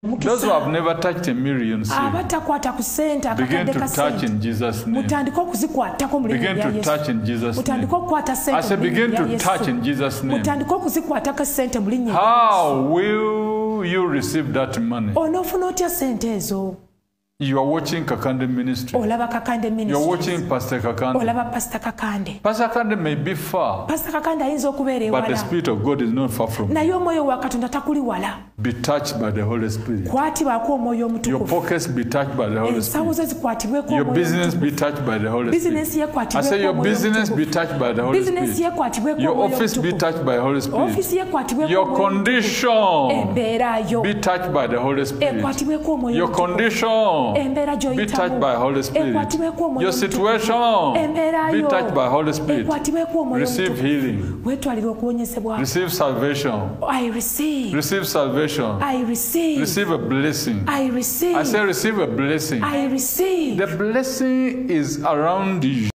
Those who have never touched a million seed, abatakwata ku sente begin to touch in Jesus' name. okuzikwatako Begin to touch in Jesus' name. okukwata I said, begin to touch in Jesus' name. okuzikwatako sente mu linnya lya How will you receive that money? onoofuna otya sente ezo You are watching Kakande Ministry. olaba kakande ministry. You are watching Pastor Kakande. olaba Pastor kakande Pastor Kakande may be far, Pastor kakande ayinza okubeera but the Spirit of God is not far from naye omwoyo wa katonda takuli wala Be touched by the Holy Spirit. kwatibwako omwoyo Your pockets be touched by the Holy ensawo Spirit. ze zikwatibweko Your business be touched by the Holy Spirit. I yekwatibweko say your business be touched by the Holy Spirit. yekwatibweko Your office be touched by the Holy Spirit. yekwatibweko Your condition embeera yo be touched by the Holy Spirit. ekwatibweko omwoyo Your condition embeera be touched gy'oyitamu by Holy Spirit. Your situation embeera be touched by Holy Spirit. ekwatibweko omwoyo Receive healing. weetwalire Receive salvation. i receive Receive salvation. i receive Receive a blessing. i receive I say receive a blessing. i receive The blessing is around you.